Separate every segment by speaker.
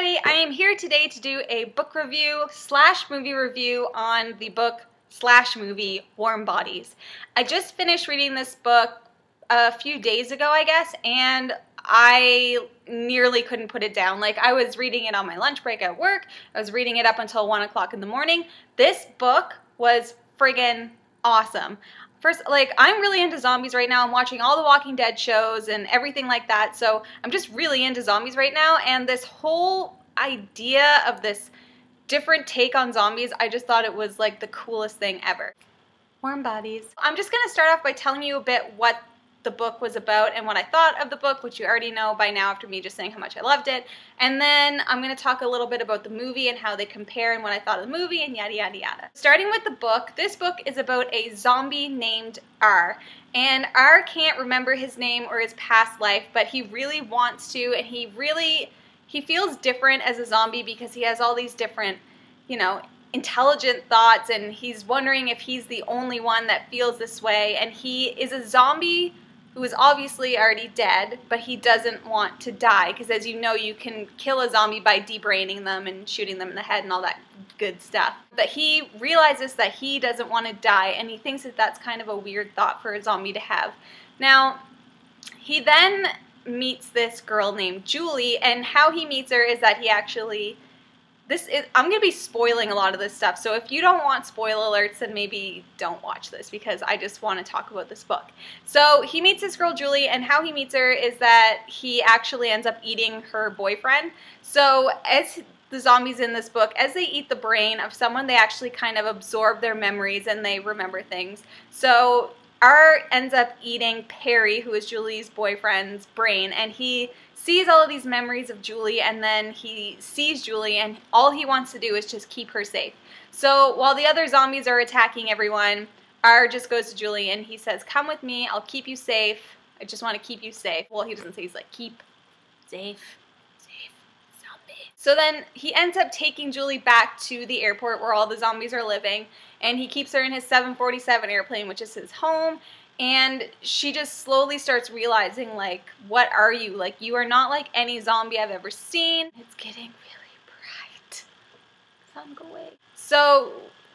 Speaker 1: everybody, I am here today to do a book review slash movie review on the book slash movie Warm Bodies. I just finished reading this book a few days ago, I guess, and I nearly couldn't put it down. Like, I was reading it on my lunch break at work, I was reading it up until 1 o'clock in the morning. This book was friggin' awesome. First, like, I'm really into zombies right now. I'm watching all the Walking Dead shows and everything like that. So I'm just really into zombies right now. And this whole idea of this different take on zombies, I just thought it was like the coolest thing ever. Warm bodies. I'm just to start off by telling you a bit what the book was about and what I thought of the book, which you already know by now after me just saying how much I loved it. And then I'm going to talk a little bit about the movie and how they compare and what I thought of the movie and yada yada yada. Starting with the book, this book is about a zombie named R. And R can't remember his name or his past life, but he really wants to and he really he feels different as a zombie because he has all these different, you know, intelligent thoughts and he's wondering if he's the only one that feels this way and he is a zombie who is obviously already dead, but he doesn't want to die because, as you know, you can kill a zombie by debraining them and shooting them in the head and all that good stuff. But he realizes that he doesn't want to die, and he thinks that that's kind of a weird thought for a zombie to have. Now, he then meets this girl named Julie, and how he meets her is that he actually this is I'm gonna be spoiling a lot of this stuff. So if you don't want spoil alerts, then maybe don't watch this because I just want to talk about this book. So he meets this girl Julie, and how he meets her is that he actually ends up eating her boyfriend. So as the zombies in this book, as they eat the brain of someone, they actually kind of absorb their memories and they remember things. So R ends up eating Perry, who is Julie's boyfriend's brain, and he sees all of these memories of Julie and then he sees Julie and all he wants to do is just keep her safe. So while the other zombies are attacking everyone, R just goes to Julie and he says, come with me, I'll keep you safe. I just want to keep you safe. Well, he doesn't say, he's like, keep. Safe. So then he ends up taking Julie back to the airport where all the zombies are living, and he keeps her in his 747 airplane, which is his home, and she just slowly starts realizing like what are you? Like you are not like any zombie i've ever seen. It's getting really bright. Sun go away. So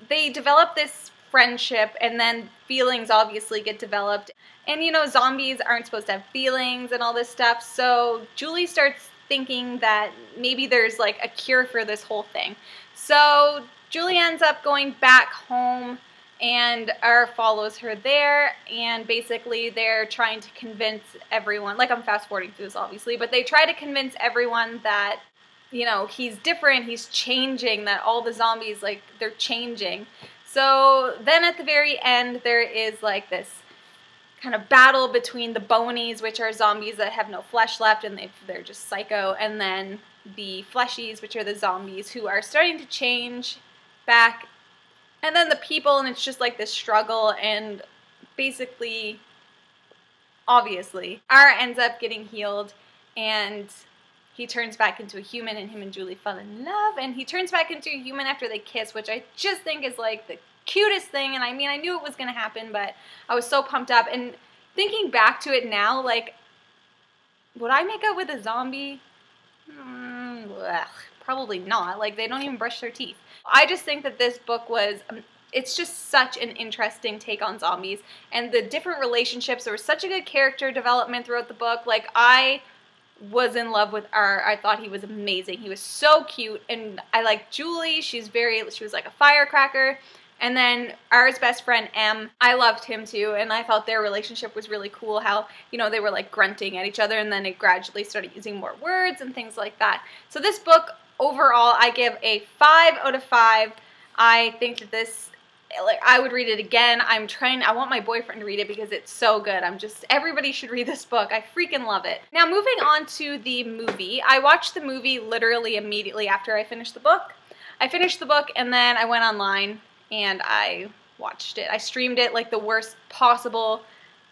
Speaker 1: they develop this friendship and then feelings obviously get developed. And you know zombies aren't supposed to have feelings and all this stuff so julie starts thinking that maybe there's like a cure for this whole thing so julie ends up going back home and R follows her there, and basically they're trying to convince everyone, like I'm fast forwarding through this obviously, but they try to convince everyone that, you know, he's different, he's changing, that all the zombies, like, they're changing. So then at the very end, there is like this kind of battle between the bonies, which are zombies that have no flesh left and they they're just psycho, and then the fleshies, which are the zombies who are starting to change back. And then the people, and it's just like this struggle, and basically, obviously, R ends up getting healed, and he turns back into a human, and him and Julie fall in love, and he turns back into a human after they kiss, which I just think is like the cutest thing. And I mean, I knew it was gonna happen, but I was so pumped up. And thinking back to it now, like, would I make out with a zombie? Mm, probably not. Like, they don't even brush their teeth. I just think that this book was um, it's just such an interesting take on zombies and the different relationships. There was such a good character development throughout the book. Like I was in love with R. I thought he was amazing. He was so cute and I like Julie. She's very she was like a firecracker. And then R's best friend M, I loved him too, and I thought their relationship was really cool. How you know they were like grunting at each other, and then it gradually started using more words and things like that. So this book overall, I give a 5 out of 5. I think that this, like, I would read it again. I'm trying, I want my boyfriend to read it because it's so good. I'm just, everybody should read this book. I freaking love it. Now, moving on to the movie. I watched the movie literally immediately after I finished the book. I finished the book and then I went online and I watched it. I streamed it like the worst possible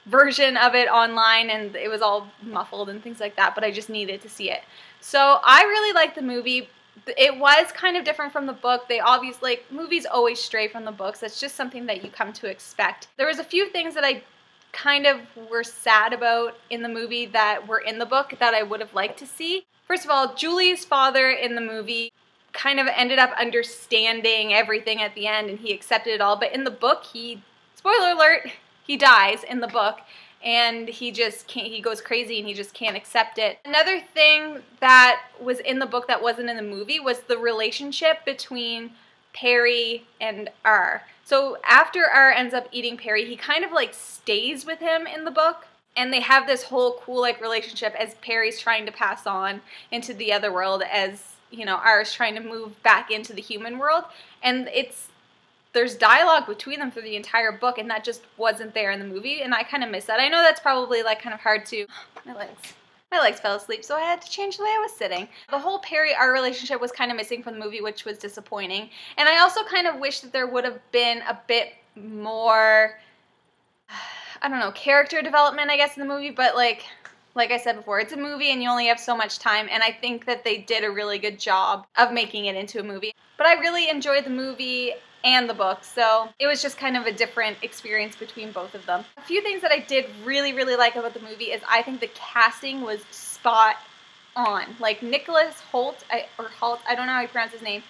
Speaker 1: version of it online and it was all muffled and things like that, but I just needed to see it. So I really liked the movie. It was kind of different from the book. They obviously, like, movies always stray from the books. That's just something that you come to expect. There was a few things that I kind of were sad about in the movie that were in the book that I would have liked to see. First of all, Julie's father in the movie kind of ended up understanding everything at the end and he accepted it all, but in the book, he, spoiler alert, he dies in the book and he just can't he goes crazy and he just can't accept it. Another thing that was in the book that wasn't in the movie was the relationship between Perry and R. So after R ends up eating Perry, he kind of like stays with him in the book. And they have this whole cool like relationship as Perry's trying to pass on into the other world as, you know, R is trying to move back into the human world. And it's there's dialogue between them through the entire book and that just wasn't there in the movie and I kind of miss that. I know that's probably like kind of hard to my legs my legs fell asleep, so I had to change the way I was sitting. The whole Perry R relationship was kind of missing from the movie, which was disappointing. And I also kind of wish that there would have been a bit more, I don't know, character development, I guess, in the movie, but like, like I said before, it's a movie and you only have so much time, and I think that they did a really good job of making it into a movie. But I really enjoyed the movie and the book. So it was just kind of a different experience between both of them. A few things that I did really, really like about the movie is I think the casting was spot on. Like Nicholas Hoult, I, or Hoult, I don't know how you pronounce his name,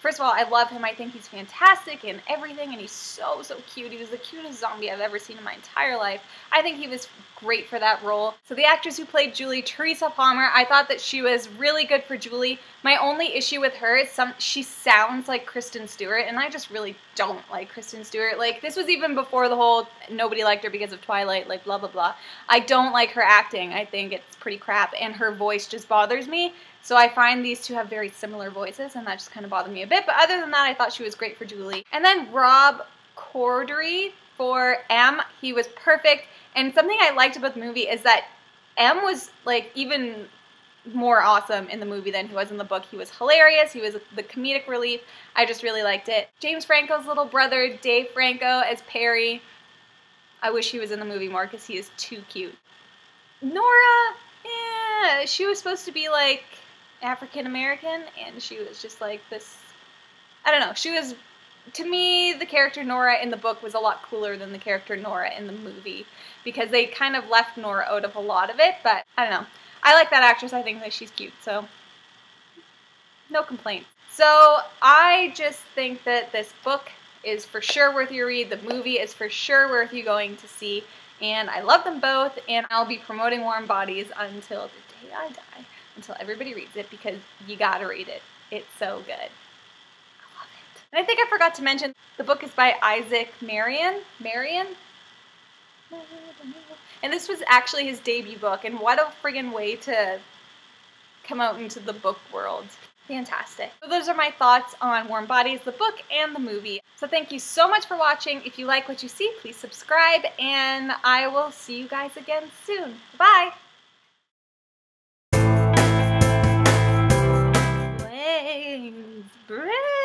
Speaker 1: first of all, I love him. I think he's fantastic and everything, and he's so, so cute. He was the cutest zombie I've ever seen in my entire life. I think he was great for that role. So the actress who played Julie, Teresa Palmer, I thought that she was really good for Julie. My only issue with her is some she sounds like Kristen Stewart, and I just really don't like Kristen Stewart. Like this was even before the whole nobody liked her because of Twilight, like blah blah blah. I don't like her acting. I think it's pretty crap, and her voice just bothers me. So I find these two have very similar voices, and that just kind of bothered me a bit. But other than that, I thought she was great for Julie. And then Rob Corddry for M, he was perfect. And something I liked about the movie is that M was like even more awesome in the movie than he was in the book. He was hilarious. He was the comedic relief. I just really liked it. James Franco's little brother, Dave Franco, as Perry. I wish he was in the movie more because he is too cute. Nora, yeah, she was supposed to be like African American, and she was just like this. I don't know. She was, to me, the character Nora in the book was a lot cooler than the character Nora in the movie because they kind of left Nora out of a lot of it. But I don't know. I like that actress. I think that she's cute. So no complaint. So I just think that this book is for sure worth your read. The movie is for sure worth you going to see. And I love them both, and I'll be promoting Warm Bodies until the day I die until everybody reads it because you gotta read it. It's so good. I love it. And I think I forgot to mention the book is by Isaac Marion. Marion? And this was actually his debut book, and what a friggin' way to come out into the book world. Fantastic. So those are my thoughts on Warm Bodies, the book and the movie. So thank you so much for watching. If you like what you see, please subscribe, and I will see you guys again soon. Bye! brains.